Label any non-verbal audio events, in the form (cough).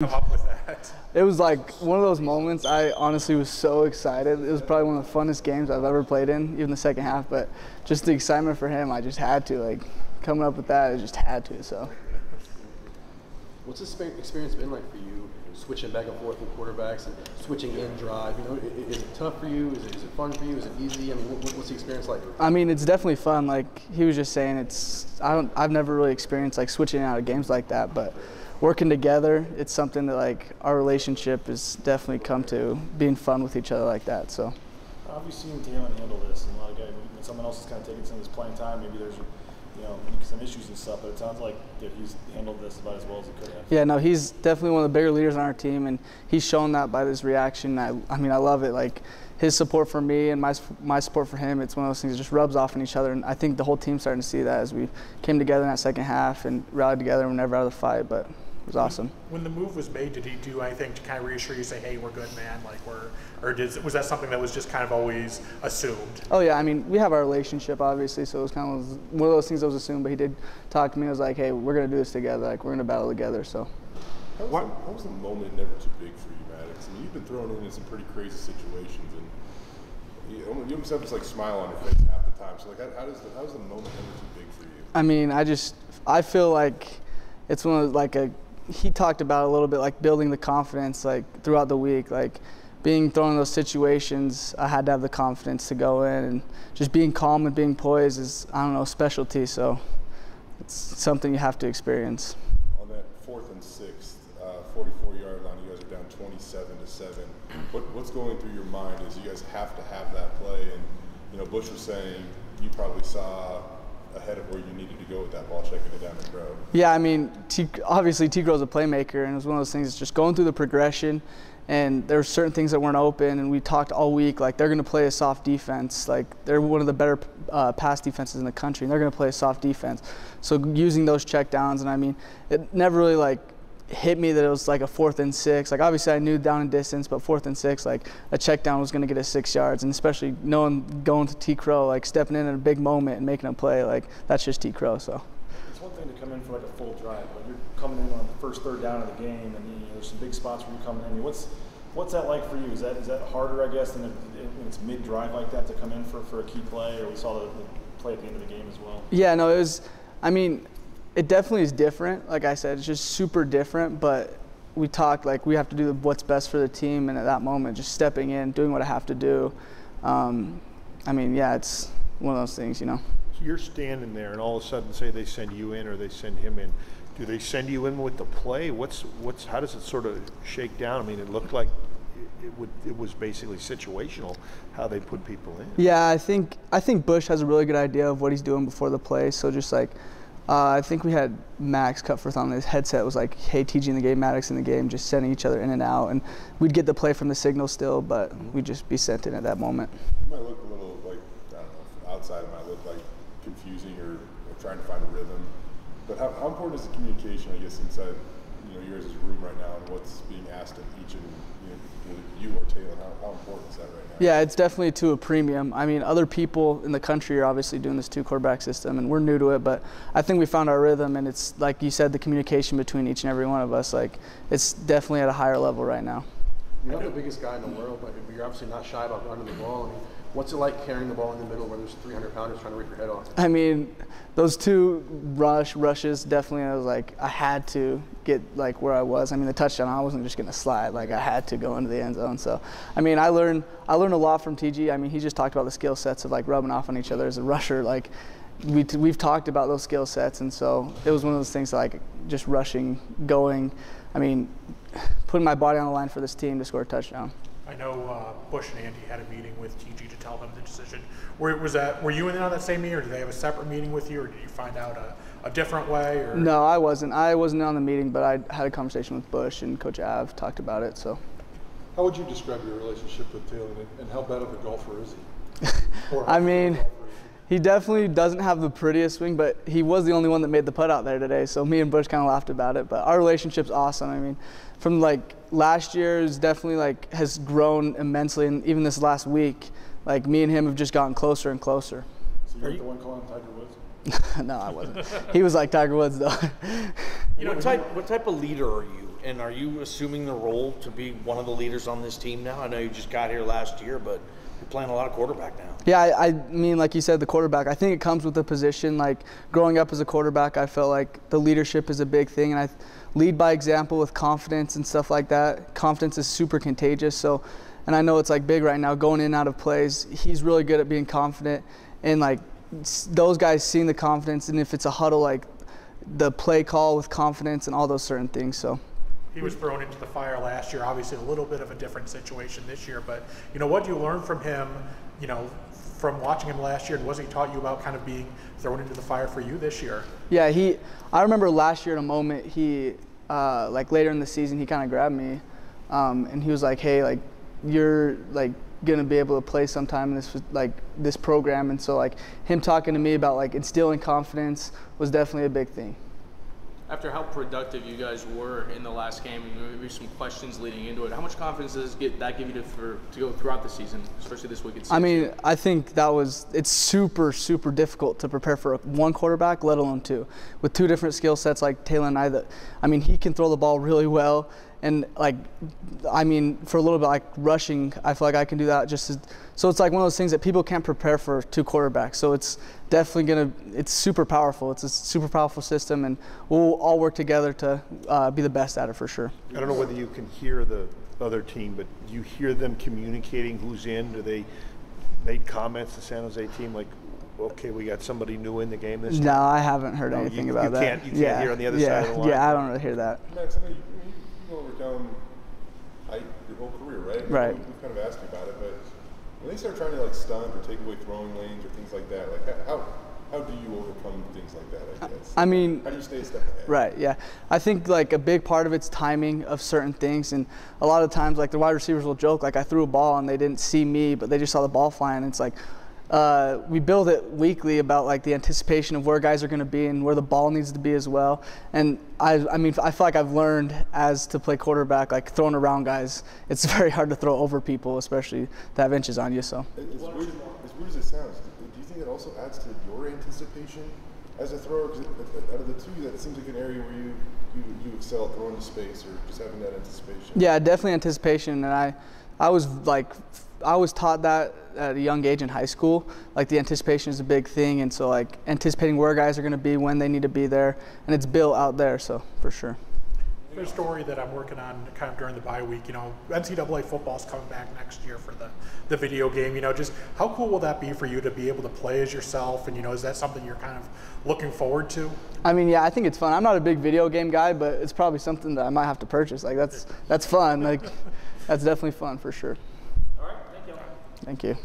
come up with that? It was like one of those moments. I honestly was so excited. It was probably one of the funnest games I've ever played in, even the second half. But just the excitement for him, I just had to like coming up with that. I just had to. So What's this experience been like for you, switching back and forth with quarterbacks and switching in drive? You know, i- i- is it tough for you? Is it, is it fun for you? Is it easy? I mean, what's the experience like? I mean, it's definitely fun. Like he was just saying, it's I don't I've never really experienced like switching out of games like that, but working together, it's something that like our relationship has definitely come to being fun with each other like that. So. How have you seen Taylen handle this? And a lot of guys, when someone else is kind of taking some of this playing time, maybe there's, you know, some issues and stuff. But it sounds like that he's handled this about as well as he could have. Yeah, no, he's definitely one of the bigger leaders on our team, and he's shown that by this reaction. I, I mean, I love it. Like his support for me and my my support for him, it's one of those things that just rubs off on each other. And I think the whole team's starting to see that as we came together in that second half and rallied together and were never out of the fight. But was awesome. When the move was made, did he do anything to kind of reassure you, say, "Hey, we're good, man"? Like we're, or did, was that something that was just kind of always assumed? Oh yeah, I mean, we have our relationship obviously, so it was kind of one of those things that was assumed. But he did talk to me. I was like, hey, we're gonna do this together. Like we're gonna battle together. So. How was, the, how was the moment never too big for you, Maddux? I mean, you've been thrown in, in some pretty crazy situations, and you, almost- you almost have this like smile on your face half the time. So, like, how, how does the, how is the moment never too big for you? I mean, I just I feel like it's one of like a he talked about a little bit like building the confidence like throughout the week like being thrown in those situations I had to have the confidence to go in and just being calm and being poised is I don't know specialty so it's something you have to experience. On that fourth and sixth, uh, 44 yard line, you guys are down 27 to seven. What, what's going through your mind is you guys have to have that play, and you know Bush was saying you probably saw ahead of where you needed to go with that ball, checking it down the throw. Yeah, I mean, T, obviously T Grow's a playmaker, and it was one of those things. Just going through the progression, and there were certain things that weren't open, and we talked all week like they're going to play a soft defense. Like they're one of the better uh, pass defenses in the country, and they're going to play a soft defense. So using those check downs, and I mean, it never really like hit me that it was like a fourth and six. Like obviously I knew down and distance, but fourth and six, like a check down was going to get us six yards, and especially knowing going to T Crow, like stepping in at a big moment and making a play, like that's just T Crow. So. It's one thing to come in for like a full drive, but you're coming in on the first third down of the game, and you know, there's some big spots where you're coming in. What's what's that like for you? Is that is that harder, I guess, than it, when it's mid drive like that to come in for, for a key play, or we saw the, the play at the end of the game as well? Yeah, no, it was. I mean, it definitely is different. Like I said, it's just super different. But we talked like we have to do what's best for the team, and at that moment, just stepping in, doing what I have to do. Um, I mean, yeah, it's one of those things, you know. So you're standing there, and all of a sudden, say they send you in or they send him in. Do they send you in with the play? What's what's how does it sort of shake down? I mean, it looked like it, it would it was basically situational how they put people in. Yeah, I think I think Bush has a really good idea of what he's doing before the play. So just like, uh, I think we had Max Cutforth on his headset was like, "Hey, TG in the game, Maddux in the game," just sending each other in and out, and we'd get the play from the signal still, but we'd just be sent in at that moment. It might look a little like I don't know, from outside it might look like confusing or, or trying to find a rhythm. But how, how important is the communication, I guess, inside you know yours' room right now, and what's being asked of each and you, know, you or Taylen? How, how important is that right now? Yeah, it's definitely to a premium. I mean, other people in the country are obviously doing this two quarterback system, and we're new to it. But I think we found our rhythm, and it's like you said, the communication between each and every one of us. Like, it's definitely at a higher level right now. You're not the biggest guy in the world, but you're obviously not shy about running the ball. I mean, what's it like carrying the ball in the middle where there's 300 pounders trying to rip your head off? I mean, those two rush rushes definitely. I was like, I had to get like where I was. I mean, the touchdown, I wasn't just gonna slide. Like I had to go into the end zone. So, I mean, I learned I learned a lot from TG. I mean, he just talked about the skill sets of like rubbing off on each other as a rusher. Like we we've talked about those skill sets, and so it was one of those things like just rushing, going. I mean, putting my body on the line for this team to score a touchdown. I know uh, Bush and Andy had a meeting with TG to tell them the decision. Were, was that were you in on that same meeting, or did they have a separate meeting with you, or did you find out a, a different way? Or No, I wasn't. I wasn't on the meeting, but I had a conversation with Bush and Coach Av talked about it. So. How would you describe your relationship with Taylen, and, and how bad of a golfer is he? (laughs) I mean, golfer is he? he definitely doesn't have the prettiest swing, but he was the only one that made the putt out there today. So me and Bush kind of laughed about it. But our relationship's awesome. I mean, from like last year is definitely like has grown immensely, and even this last week, like me and him have just gotten closer and closer. So you're the one calling Tiger Woods. (laughs) no, I wasn't. he was like Tiger Woods though. (laughs) You know, what type what type of leader are you? And are you assuming the role to be one of the leaders on this team now? I know you just got here last year, but you're playing a lot of quarterback now. Yeah, I, I mean, like you said, the quarterback. I think it comes with the position. Like growing up as a quarterback, I felt like the leadership is a big thing, and I lead by example with confidence and stuff like that. Confidence is super contagious. So, and I know it's like big right now, going in and out of plays. He's really good at being confident, and like those guys seeing the confidence, and if it's a huddle, like the play call with confidence and all those certain things. So. He was thrown into the fire last year. Obviously, a little bit of a different situation this year. But you know, what do you learn from him? You know, from watching him last year, and was he taught you about kind of being thrown into the fire for you this year? Yeah, he. I remember last year at a moment he, uh, like later in the season, he kind of grabbed me, um, and he was like, "Hey, like, you're like gonna be able to play sometime in this like this program." And so like him talking to me about like instilling confidence was definitely a big thing. After how productive you guys were in the last game, and maybe some questions leading into it, how much confidence does get, that give you to, for, to go throughout the season, especially this week at I mean, I think that was it's super super difficult to prepare for one quarterback, let alone two, with two different skill sets like Taylen and I. That I mean, he can throw the ball really well, and like, I mean, for a little bit like rushing, I feel like I can do that just as. So it's like one of those things that people can't prepare for two quarterbacks. So it's definitely gonna it's super powerful. It's a super powerful system, and we'll all work together to uh, be the best at it for sure. I don't know whether you can hear the other team, but do you hear them communicating who's in? Do they make comments to San Jose team like, okay, we got somebody new in the game this year? No, time? I haven't heard No, anything you- about you that. can't- you can't yeah. hear on the other yeah. side of the line? Yeah, I don't really hear that. Go over down height your whole career, right? Right. We, we've kind of asked you about it, but when they start trying to like stunt or take away throwing lanes or things like that, like how how do you overcome things like that? I guess. I mean, how do you stay a step ahead? Right, yeah. I think like a big part of it's timing of certain things, and a lot of times like the wide receivers will joke like I threw a ball and they didn't see me, but they just saw the ball flying. And it's like uh, we build it weekly about like the anticipation of where guys are going to be and where the ball needs to be as well. And I, I mean, I feel like I've learned as to play quarterback, like throwing around guys. It's (laughs) very hard to throw over people, especially that have inches on you. So. As weird, as weird as it sounds, do you think it also adds to your anticipation as a thrower? Because out of the two, that seems like an area where you, you, you excel throwing to space or just having that anticipation. Yeah, definitely anticipation, and I, I was like, I was taught that at a young age in high school. Like the anticipation is a big thing, and so like anticipating where guys are going to be when they need to be there, and it's built out there, so for sure. There's a story that I'm working on kind of during the bye week. You know, NCAA football's coming back next year for the, the video game. You know, just how cool will that be for you to be able to play as yourself? And, you know, is that something you're kind of looking forward to? I mean, yeah, I think it's fun. I'm not a big video game guy, but it's probably something that I might have to purchase. Like that's that's fun. Like that's definitely fun for sure. All right, thank you. Thank you.